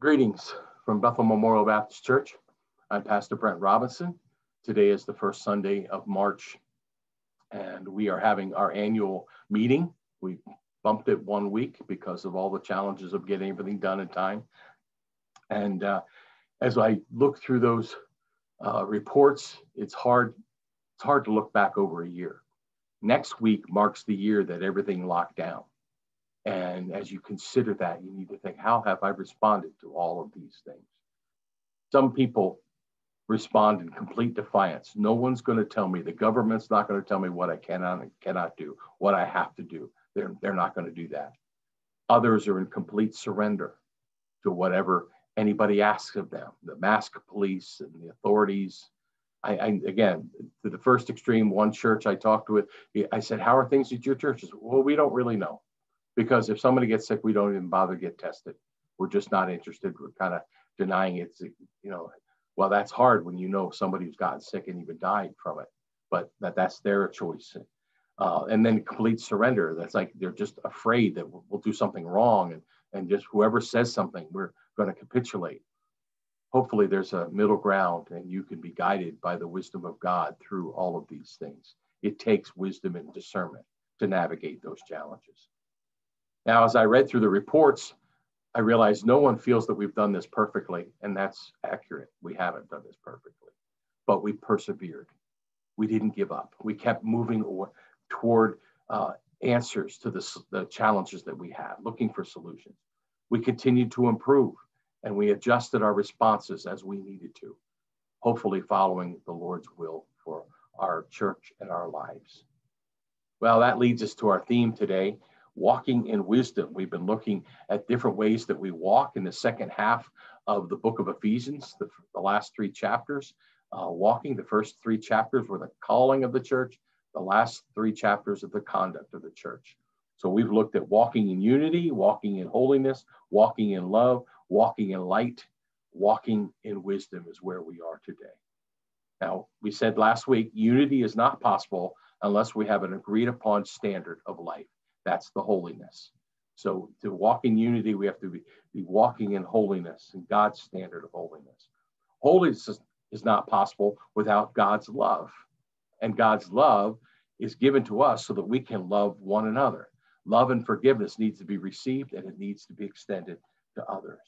Greetings from Bethel Memorial Baptist Church. I'm Pastor Brent Robinson. Today is the first Sunday of March, and we are having our annual meeting. We bumped it one week because of all the challenges of getting everything done in time. And uh, as I look through those uh, reports, it's hard, it's hard to look back over a year. Next week marks the year that everything locked down. And as you consider that, you need to think, how have I responded to all of these things? Some people respond in complete defiance. No one's going to tell me, the government's not going to tell me what I cannot and cannot do, what I have to do. They're, they're not going to do that. Others are in complete surrender to whatever anybody asks of them, the mask police and the authorities. I, I, again, to the first extreme, one church I talked with, I said, How are things at your churches?" Well, we don't really know because if somebody gets sick, we don't even bother to get tested. We're just not interested. We're kind of denying it. You know, well, that's hard when you know somebody who's gotten sick and even died from it, but that that's their choice. Uh, and then complete surrender. That's like they're just afraid that we'll, we'll do something wrong, and and just whoever says something, we're going to capitulate. Hopefully, there's a middle ground, and you can be guided by the wisdom of God through all of these things. It takes wisdom and discernment to navigate those challenges. Now, as I read through the reports, I realized no one feels that we've done this perfectly, and that's accurate. We haven't done this perfectly, but we persevered. We didn't give up. We kept moving toward uh, answers to the, the challenges that we had, looking for solutions. We continued to improve, and we adjusted our responses as we needed to, hopefully following the Lord's will for our church and our lives. Well, that leads us to our theme today, walking in wisdom. We've been looking at different ways that we walk in the second half of the book of Ephesians, the, the last three chapters. Uh, walking, the first three chapters were the calling of the church, the last three chapters of the conduct of the church. So we've looked at walking in unity, walking in holiness, walking in love, walking in light, walking in wisdom is where we are today. Now, we said last week, unity is not possible unless we have an agreed upon standard of life. That's the holiness. So to walk in unity, we have to be, be walking in holiness and God's standard of holiness. Holiness is, is not possible without God's love. And God's love is given to us so that we can love one another. Love and forgiveness needs to be received and it needs to be extended to others.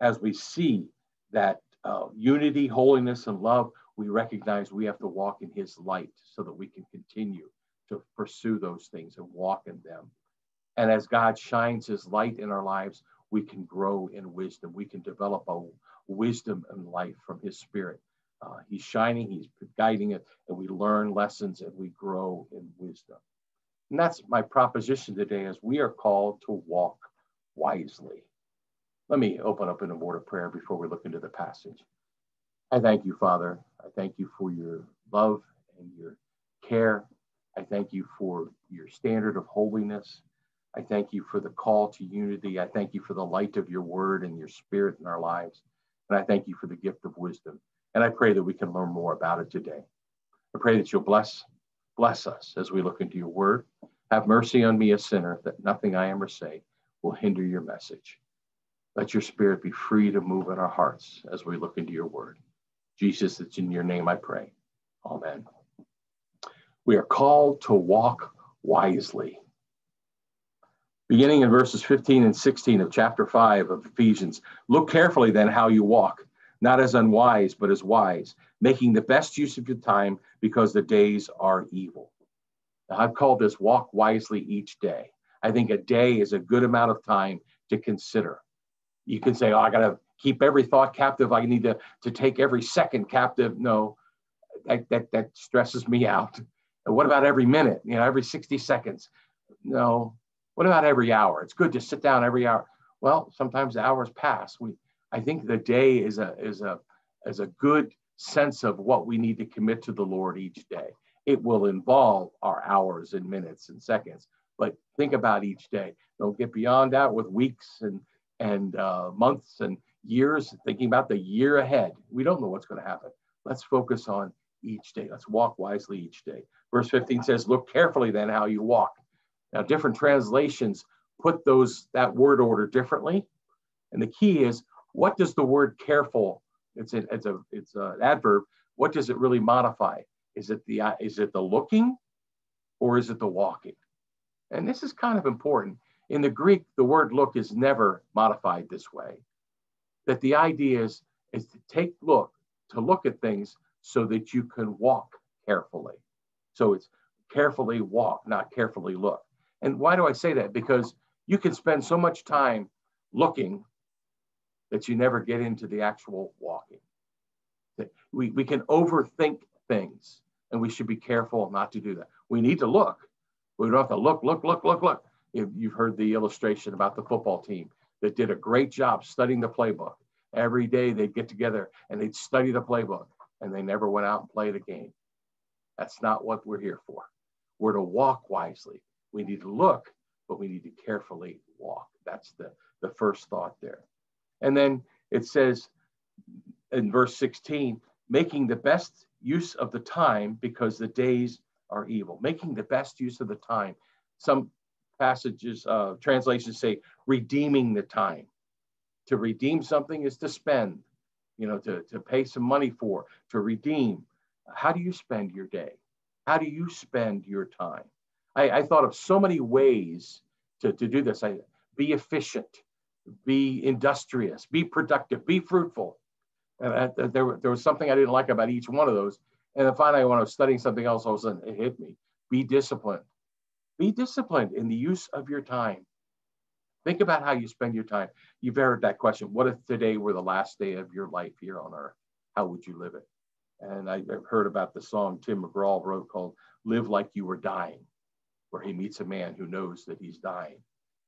As we see that uh, unity, holiness, and love, we recognize we have to walk in his light so that we can continue to pursue those things and walk in them. And as God shines his light in our lives, we can grow in wisdom. We can develop a wisdom and life from his spirit. Uh, he's shining, he's guiding it, and we learn lessons and we grow in wisdom. And that's my proposition today is we are called to walk wisely. Let me open up in a word of prayer before we look into the passage. I thank you, Father. I thank you for your love and your care I thank you for your standard of holiness. I thank you for the call to unity. I thank you for the light of your word and your spirit in our lives. And I thank you for the gift of wisdom. And I pray that we can learn more about it today. I pray that you'll bless, bless us as we look into your word. Have mercy on me, a sinner, that nothing I am or say will hinder your message. Let your spirit be free to move in our hearts as we look into your word. Jesus, it's in your name I pray. Amen. We are called to walk wisely. Beginning in verses 15 and 16 of chapter 5 of Ephesians, look carefully then how you walk, not as unwise, but as wise, making the best use of your time because the days are evil. Now, I've called this walk wisely each day. I think a day is a good amount of time to consider. You can say, oh, I got to keep every thought captive. I need to, to take every second captive. No, that, that, that stresses me out. What about every minute? You know, every 60 seconds? No. What about every hour? It's good to sit down every hour. Well, sometimes the hours pass. We, I think the day is a is a is a good sense of what we need to commit to the Lord each day. It will involve our hours and minutes and seconds, but think about each day. Don't get beyond that with weeks and and uh, months and years. Thinking about the year ahead. We don't know what's going to happen. Let's focus on each day. Let's walk wisely each day. Verse 15 says, Look carefully then how you walk. Now, different translations put those that word order differently. And the key is what does the word careful, it's, a, it's, a, it's an adverb, what does it really modify? Is it the is it the looking or is it the walking? And this is kind of important. In the Greek, the word look is never modified this way. That the idea is, is to take look, to look at things so that you can walk carefully. So it's carefully walk, not carefully look. And why do I say that? Because you can spend so much time looking that you never get into the actual walking. We, we can overthink things and we should be careful not to do that. We need to look. We don't have to look, look, look, look, look. You've heard the illustration about the football team that did a great job studying the playbook. Every day they'd get together and they'd study the playbook and they never went out and played a game. That's not what we're here for. We're to walk wisely. We need to look, but we need to carefully walk. That's the, the first thought there. And then it says in verse 16, making the best use of the time because the days are evil. Making the best use of the time. Some passages, uh, translations say redeeming the time. To redeem something is to spend, you know, to, to pay some money for, to redeem. How do you spend your day? How do you spend your time? I, I thought of so many ways to, to do this. I, be efficient, be industrious, be productive, be fruitful. And there, there was something I didn't like about each one of those. And then finally, when I was studying something else, all of a sudden it hit me. Be disciplined. Be disciplined in the use of your time. Think about how you spend your time. You've heard that question. What if today were the last day of your life here on earth? How would you live it? And I've heard about the song Tim McGraw wrote called Live Like You Were Dying, where he meets a man who knows that he's dying.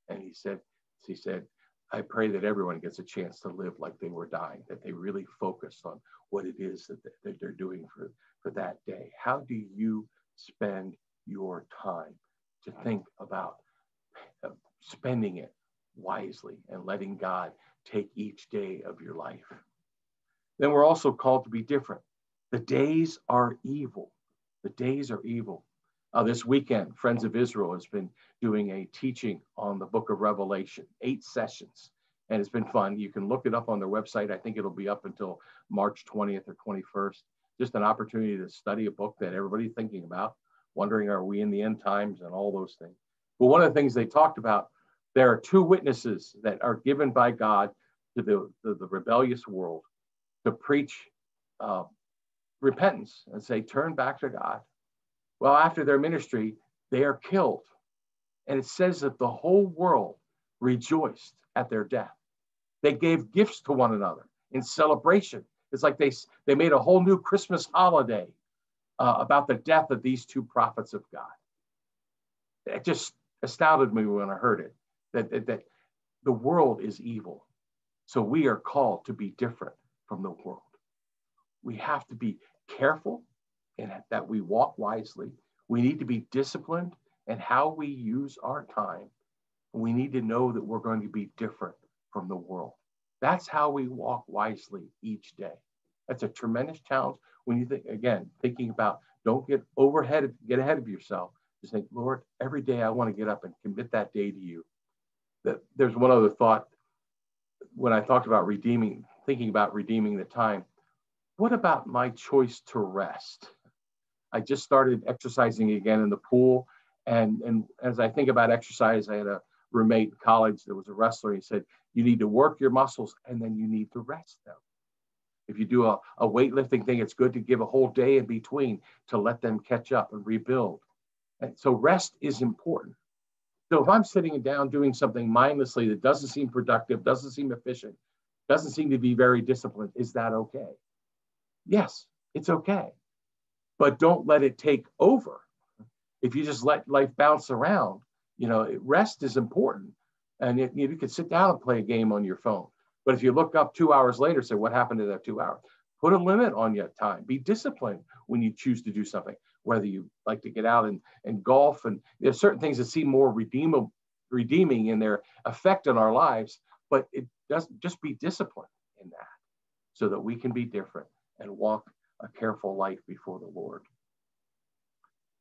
And he said, he said, I pray that everyone gets a chance to live like they were dying, that they really focus on what it is that, that they're doing for, for that day. How do you spend your time to think about uh, spending it wisely and letting God take each day of your life? Then we're also called to be different. The days are evil. The days are evil. Uh, this weekend, Friends of Israel has been doing a teaching on the book of Revelation, eight sessions, and it's been fun. You can look it up on their website. I think it'll be up until March 20th or 21st. Just an opportunity to study a book that everybody's thinking about, wondering are we in the end times and all those things. But one of the things they talked about, there are two witnesses that are given by God to the, the, rebellious world to preach uh, repentance and say, turn back to God. Well, after their ministry, they are killed. And it says that the whole world rejoiced at their death. They gave gifts to one another in celebration. It's like they, they made a whole new Christmas holiday uh, about the death of these two prophets of God. It just astounded me when I heard it that, that, that the world is evil. So we are called to be different from the world. We have to be careful and that we walk wisely. We need to be disciplined in how we use our time. We need to know that we're going to be different from the world. That's how we walk wisely each day. That's a tremendous challenge when you think, again, thinking about don't get overhead, get ahead of yourself. Just think, Lord, every day I want to get up and commit that day to you. That there's one other thought when I talked about redeeming, thinking about redeeming the time. What about my choice to rest? I just started exercising again in the pool. And, and as I think about exercise, I had a roommate in college that was a wrestler. He said, You need to work your muscles and then you need to rest them. If you do a, a weightlifting thing, it's good to give a whole day in between to let them catch up and rebuild. And so rest is important. So if I'm sitting down doing something mindlessly that doesn't seem productive, doesn't seem efficient, doesn't seem to be very disciplined, is that okay? Yes, it's okay. But don't let it take over. If you just let life bounce around, you know, rest is important. And it, you could sit down and play a game on your phone. But if you look up two hours later, say, what happened to that two hours? Put a limit on your time. Be disciplined when you choose to do something, whether you like to get out and, and golf. And there's certain things that seem more redeemable, redeeming in their effect on our lives, but it doesn't just be disciplined in that so that we can be different and walk a careful life before the Lord.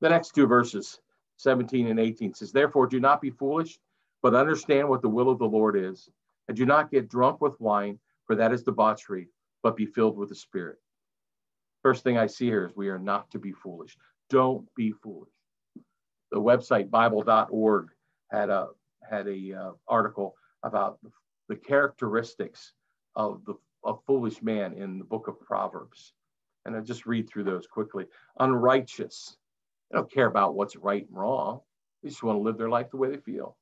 The next two verses, 17 and 18, says, Therefore, do not be foolish, but understand what the will of the Lord is. And do not get drunk with wine, for that is debauchery, but be filled with the Spirit. First thing I see here is we are not to be foolish. Don't be foolish. The website Bible.org had a had a uh, article about the characteristics of the of foolish man in the book of Proverbs. And I'll just read through those quickly. Unrighteous. They don't care about what's right and wrong. They just want to live their life the way they feel.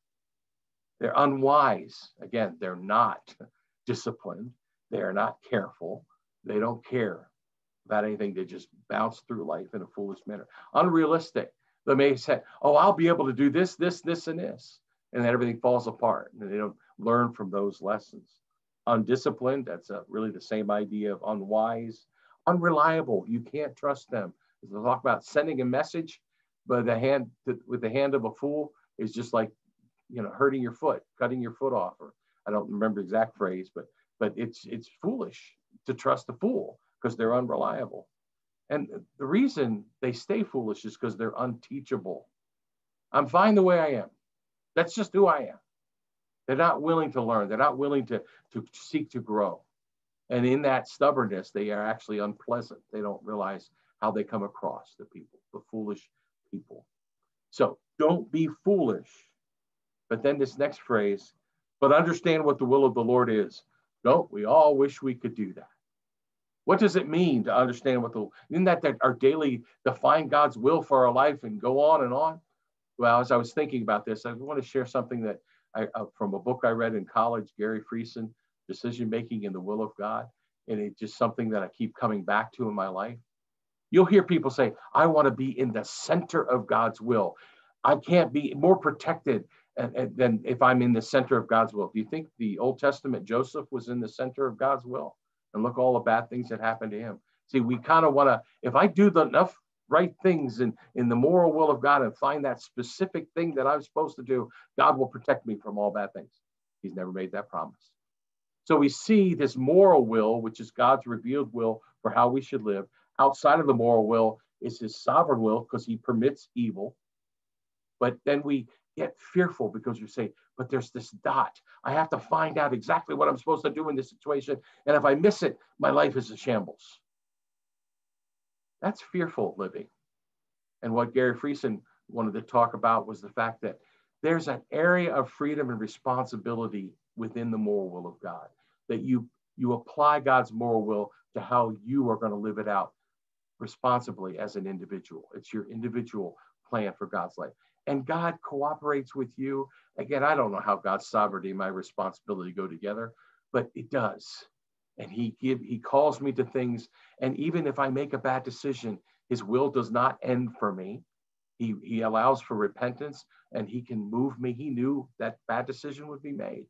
They're unwise. Again, they're not disciplined. They are not careful. They don't care about anything. They just bounce through life in a foolish manner. Unrealistic. They may say, oh, I'll be able to do this, this, this, and this. And then everything falls apart. And they don't learn from those lessons. Undisciplined, that's a, really the same idea of unwise. Unreliable, you can't trust them. They talk about sending a message, but the hand with the hand of a fool is just like, you know, hurting your foot, cutting your foot off, or I don't remember the exact phrase, but but it's it's foolish to trust a fool because they're unreliable. And the reason they stay foolish is because they're unteachable. I'm fine the way I am. That's just who I am. They're not willing to learn. They're not willing to, to seek to grow. And in that stubbornness, they are actually unpleasant. They don't realize how they come across the people, the foolish people. So don't be foolish. But then this next phrase, but understand what the will of the Lord is. Don't we all wish we could do that? What does it mean to understand what the isn't that, that our daily define God's will for our life and go on and on? Well, as I was thinking about this, I want to share something that I, uh, from a book I read in college, Gary Friesen, Decision Making in the Will of God. And it's just something that I keep coming back to in my life. You'll hear people say, I want to be in the center of God's will. I can't be more protected than if I'm in the center of God's will. Do you think the Old Testament Joseph was in the center of God's will? And look all the bad things that happened to him. See, we kind of want to, if I do the enough right things in, in the moral will of God and find that specific thing that I'm supposed to do, God will protect me from all bad things. He's never made that promise. So we see this moral will, which is God's revealed will for how we should live. Outside of the moral will is his sovereign will because he permits evil. But then we get fearful because we say, but there's this dot. I have to find out exactly what I'm supposed to do in this situation. And if I miss it, my life is a shambles. That's fearful living. And what Gary Friesen wanted to talk about was the fact that there's an area of freedom and responsibility within the moral will of God, that you, you apply God's moral will to how you are going to live it out responsibly as an individual. It's your individual plan for God's life. And God cooperates with you. Again, I don't know how God's sovereignty and my responsibility go together, but it does. And he give he calls me to things. And even if i make a bad decision his will does not end for me. He he allows for repentance and he can move me. He knew that bad decision would be made.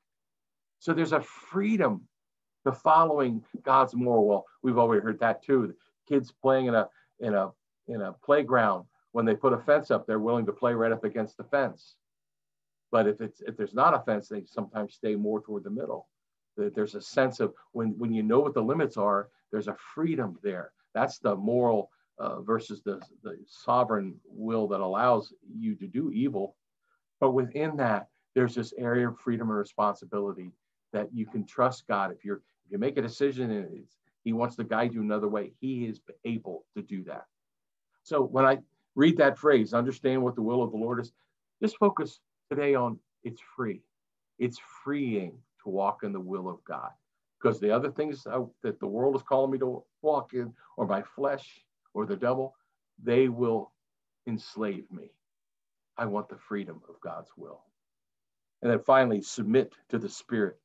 So there's a freedom to following god's moral will we've already heard that too. Kids playing in a in a in a playground when they put a fence up they're willing to play right up against the fence but if it's if there's not a fence they sometimes stay more toward the middle there's a sense of when, when you know what the limits are, there's a freedom there. That's the moral uh, versus the, the sovereign will that allows you to do evil. But within that, there's this area of freedom and responsibility that you can trust God. If you're if you make a decision and He wants to guide you another way, He is able to do that. So when I read that phrase, understand what the will of the Lord is, just focus today on it's free. It's freeing to walk in the will of God. Because the other things that the world is calling me to walk in, or my flesh or the devil, they will enslave me. I want the freedom of God's will. And then finally, submit to the Spirit.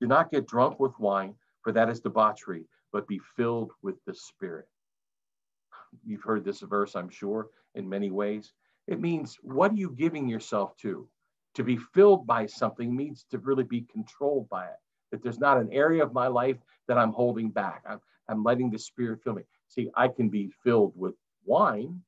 Do not get drunk with wine, for that is debauchery, but be filled with the Spirit. You've heard this verse, I'm sure, in many ways. It means, what are you giving yourself to? to be filled by something means to really be controlled by it. That there's not an area of my life that I'm holding back. I'm, I'm letting the Spirit fill me. See, I can be filled with wine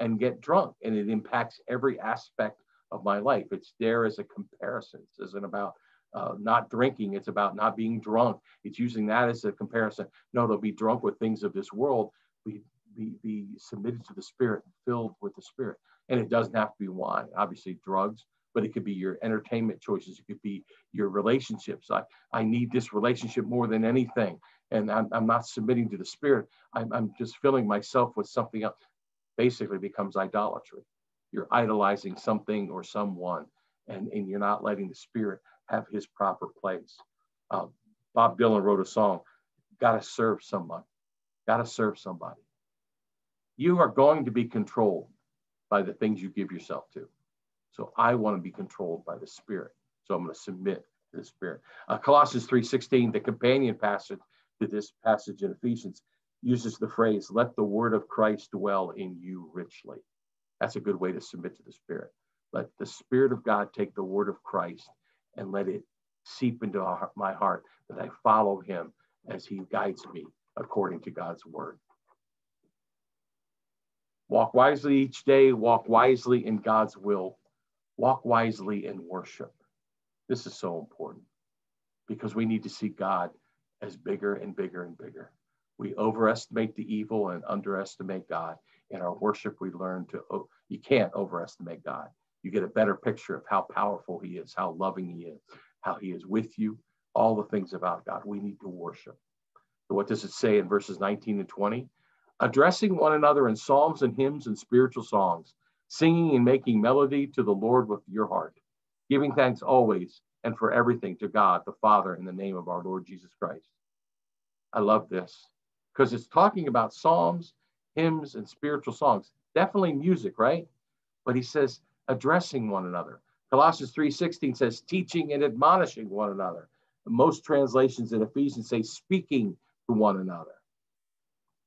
and get drunk, and it impacts every aspect of my life. It's there as a comparison. This isn't about uh, not drinking, it's about not being drunk. It's using that as a comparison. No, to be drunk with things of this world, be, be, be submitted to the Spirit, filled with the Spirit. And it doesn't have to be wine. Obviously, drugs but it could be your entertainment choices. It could be your relationships. I, I need this relationship more than anything. And I'm, I'm not submitting to the spirit. I'm, I'm just filling myself with something else. Basically becomes idolatry. You're idolizing something or someone, and, and you're not letting the spirit have his proper place. Uh, Bob Dylan wrote a song, Gotta Serve Someone. Gotta serve somebody. You are going to be controlled by the things you give yourself to. So I want to be controlled by the Spirit. So I'm going to submit to the Spirit. Uh, Colossians 3.16, the companion passage to this passage in Ephesians, uses the phrase, let the word of Christ dwell in you richly. That's a good way to submit to the Spirit. Let the Spirit of God take the word of Christ and let it seep into my heart that I follow him as he guides me according to God's word. Walk wisely each day, walk wisely in God's will, walk wisely in worship. This is so important because we need to see God as bigger and bigger and bigger. We overestimate the evil and underestimate God. In our worship, we learn to, oh, you can't overestimate God. You get a better picture of how powerful He is, how loving He is, how He is with you, all the things about God. We need to worship. So, what does it say in verses 19 and 20? Addressing one another in psalms and hymns and spiritual songs, singing and making melody to the Lord with your heart, giving thanks always and for everything to God the Father in the name of our Lord Jesus Christ. I love this because it's talking about psalms, hymns, and spiritual songs. Definitely music, right? But he says addressing one another. Colossians 3:16 says teaching and admonishing one another. Most translations in Ephesians say speaking to one another.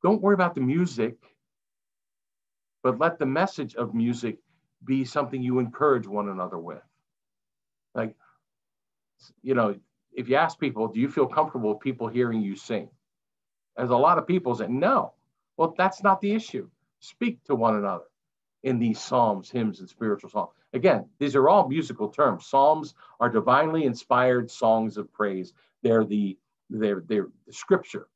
Don't worry about the music, but let the message of music be something you encourage one another with. Like, you know, if you ask people, do you feel comfortable with people hearing you sing? As a lot of people say, no. Well, that's not the issue. Speak to one another in these psalms, hymns, and spiritual songs. Again, these are all musical terms. Psalms are divinely inspired songs of praise. They're the they're they're the scripture.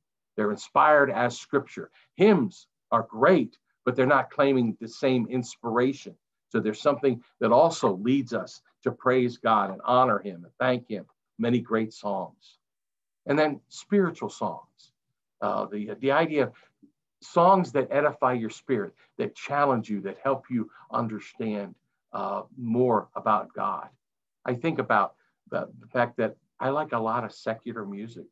They're inspired as scripture. Hymns are great, but they're not claiming the same inspiration. So there's something that also leads us to praise God and honor Him and thank Him. Many great songs. And then spiritual songs. Uh, the, the idea of songs that edify your spirit, that challenge you, that help you understand uh, more about God. I think about the, the, fact that I like a lot of secular music.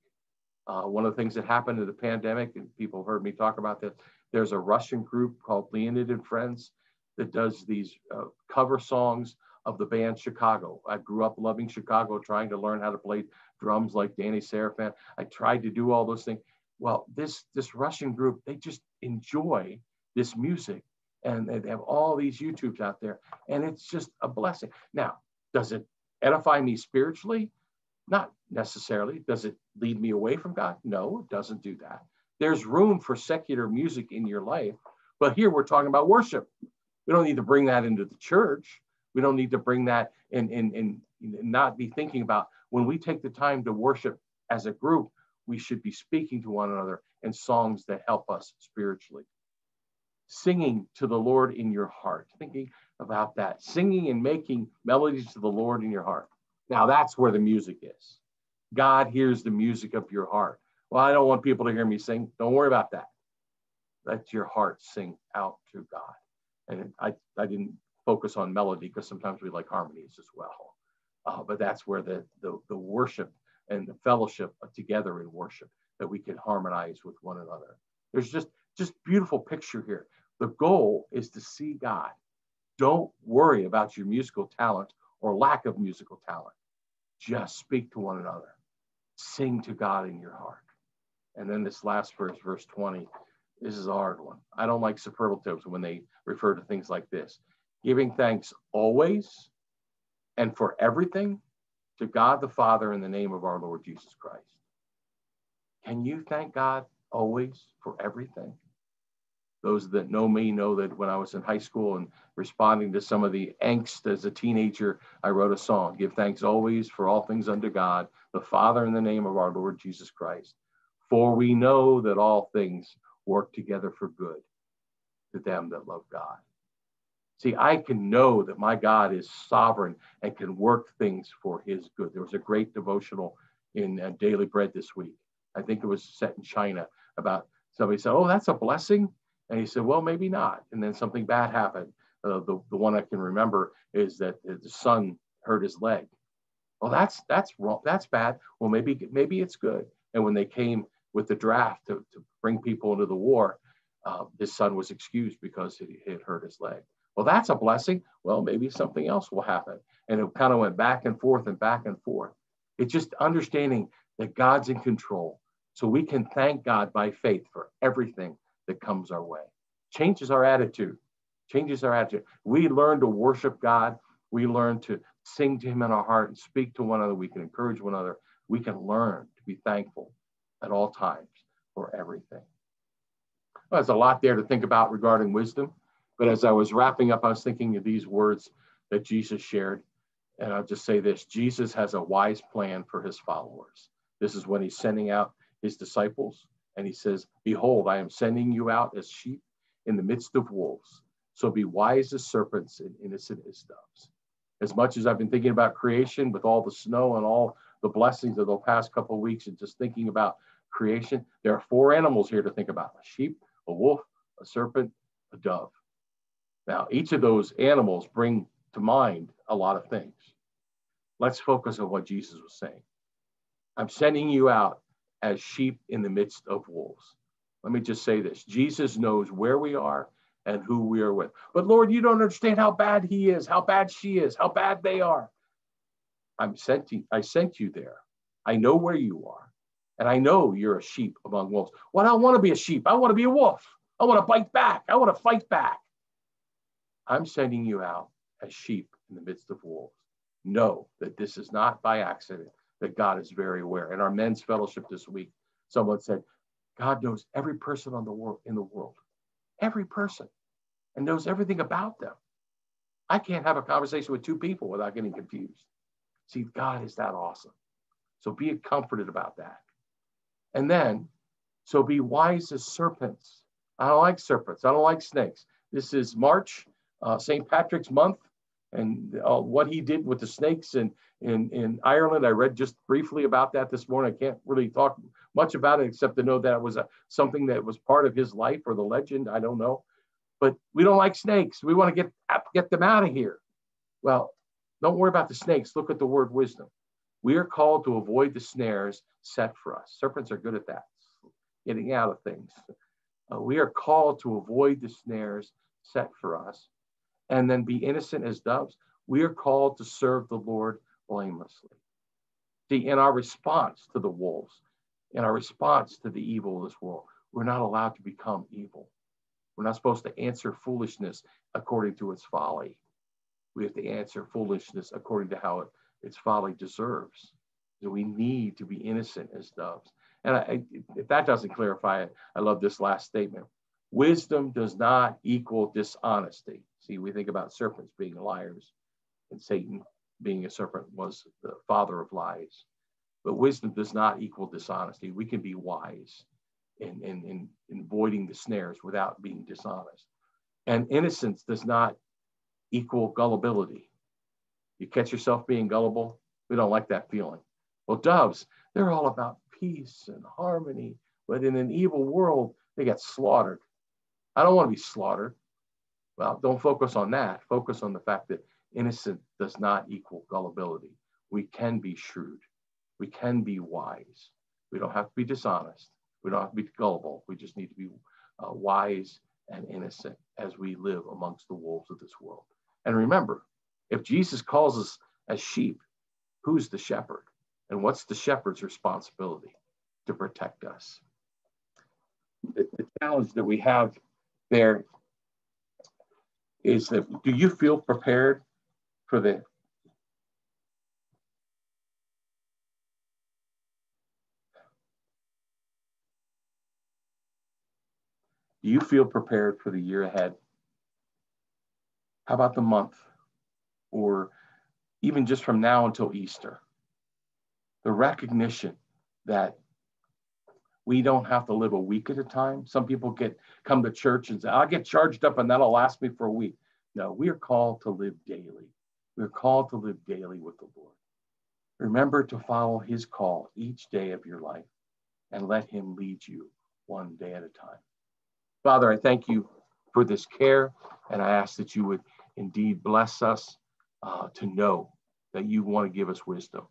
Uh, one of the things that happened in the pandemic, and people heard me talk about this, there's a Russian group called Leonid and Friends that does these uh, cover songs of the band Chicago. I grew up loving Chicago, trying to learn how to play drums like Danny Seraphine. I tried to do all those things. Well, this this Russian group, they just enjoy this music and they have all these YouTubes out there, and it's just a blessing. Now, does it edify me spiritually? Not necessarily. Does it lead me away from God? No, it doesn't do that. There's room for secular music in your life, but here we're talking about worship. We don't need to bring that into the church. We don't need to bring that and and and not be thinking about when we take the time to worship as a group, we should be speaking to one another in songs that help us spiritually singing to the Lord in your heart, thinking about that, singing and making melodies to the Lord in your heart. Now that's where the music is. God hears the music of your heart. Well, I don't want people to hear me sing. Don't worry about that. Let your heart sing out to God. And I, I didn't focus on melody because sometimes we like harmonies as well. Uh, but that's where the, the, the worship and the fellowship together in worship that we can harmonize with one another. There's just just beautiful picture here. The goal is to see God. Don't worry about your musical talent or lack of musical talent. Just speak to one another. Sing to God in your heart. And then this last verse, verse 20, this is a hard one. I don't like superlatives when they refer to things like this. Giving thanks always and for everything to God the Father in the name of our Lord Jesus Christ. Can you thank God always for everything? Those that know me know that when I was in high school and responding to some of the angst as a teenager, I wrote a song Give thanks always for all things unto God, the Father, in the name of our Lord Jesus Christ. For we know that all things work together for good to them that love God. See, I can know that my God is sovereign and can work things for his good. There was a great devotional in uh, Daily Bread this week. I think it was set in China about somebody said, Oh, that's a blessing. And he said, Well, maybe not. And then something bad happened. Uh, the, the one I can remember is that the son hurt his leg. Well, that's that's wrong. That's bad. Well, maybe maybe it's good. And when they came with the draft to, to bring people into the war, uh, his son was excused because he had hurt his leg. Well, that's a blessing. Well, maybe something else will happen. And it kind of went back and forth and back and forth. It's just understanding that God's in control. So we can thank God by faith for everything that comes our way. Changes our attitude, changes our attitude. We learn to worship God. We learn to sing to Him in our heart and speak to one another. We can encourage one another. We can learn to be thankful at all times for everything. Well, there's a lot there to think about regarding wisdom. But as I was wrapping up, I was thinking of these words that Jesus shared. And I'll just say this Jesus has a wise plan for his followers. This is when he's sending out his disciples. And he says, Behold, I am sending you out as sheep in the midst of wolves. So be wise as serpents and innocent as doves. As much as I've been thinking about creation with all the snow and all the blessings of the past couple of weeks and just thinking about creation, there are four animals here to think about a sheep, a wolf, a serpent, a dove. Now, each of those animals bring to mind a lot of things. Let's focus on what Jesus was saying. I'm sending you out as sheep in the midst of wolves. Let me just say this Jesus knows where we are and who we are with. But Lord, you don't understand how bad he is, how bad she is, how bad they are. I'm sent you, I sent you there. I know where you are. And I know you're a sheep among wolves. Well, I don't want to be a sheep. I want to be a wolf. I want to bite back. I want to fight back. I'm sending you out as sheep in the midst of wolves. Know that this is not by accident, that God is very aware. In our men's fellowship this week, someone said, God knows every person on the world in the world, every person, and knows everything about them. I can't have a conversation with two people without getting confused. See, God is that awesome. So be comforted about that. And then, so be wise as serpents. I don't like serpents. I don't like snakes. This is March uh, St. Patrick's Month and uh, what he did with the snakes in, in, in Ireland. I read just briefly about that this morning. I can't really talk much about it except to know that it was a, something that was part of his life or the legend. I don't know. But we don't like snakes. We want to get, get them out of here. Well, don't worry about the snakes. Look at the word wisdom. We are called to avoid the snares set for us. Serpents are good at that, getting out of things. Uh, we are called to avoid the snares set for us and then be innocent as doves. We are called to serve the Lord blamelessly. See, in our response to the wolves, in our response to the evil of this world, we're not allowed to become evil. We're not supposed to answer foolishness according to its folly. We have to answer foolishness according to how it, its folly deserves. So we need to be innocent as doves. And I, if that doesn't clarify it, I love this last statement. Wisdom does not equal dishonesty. See, we think about serpents being liars, and Satan being a serpent was the father of lies. But wisdom does not equal dishonesty. We can be wise in, in, in, in avoiding the snares without being dishonest. And innocence does not equal gullibility. You catch yourself being gullible, we don't like that feeling. Well, doves, they're all about peace and harmony, but in an evil world, they get slaughtered. I don't want to be slaughtered. Well, don't focus on that. Focus on the fact that innocent does not equal gullibility. We can be shrewd. We can be wise. We don't have to be dishonest. We don't have to be gullible. We just need to be uh, wise and innocent as we live amongst the wolves of this world. And remember, if Jesus calls us as sheep, who's the shepherd? And what's the shepherd's responsibility? To protect us. The, the challenge that we have there is that do you feel prepared for the Do you feel prepared for the year ahead? How about the month or even just from now until Easter? The recognition that we don't have to live a week at a time. Some people get come to church and say, I'll get charged up and that'll last me for a week. No, we are called to live daily. We're called to live daily with the Lord. Remember to follow his call each day of your life and let him lead you one day at a time. Father, I thank you for this care, and I ask that you would indeed bless us uh, to know that you want to give us wisdom.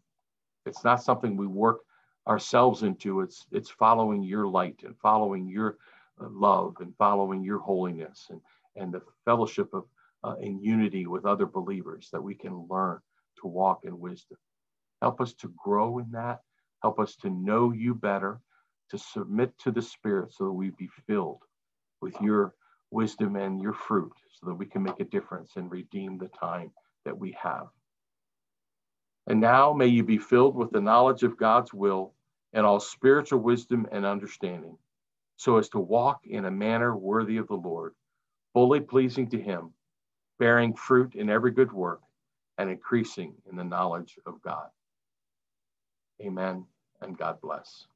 It's not something we work ourselves into. It's it's following your light and following your uh, love and following your holiness and and the fellowship of uh, in unity with other believers that we can learn to walk in wisdom. Help us to grow in that. Help us to know you better, to submit to the Spirit so that we be filled with your wisdom and your fruit so that we can make a difference and redeem the time that we have. And now may you be filled with the knowledge of God's will and all spiritual wisdom and understanding, so as to walk in a manner worthy of the Lord, fully pleasing to Him, bearing fruit in every good work, and increasing in the knowledge of God. Amen, and God bless.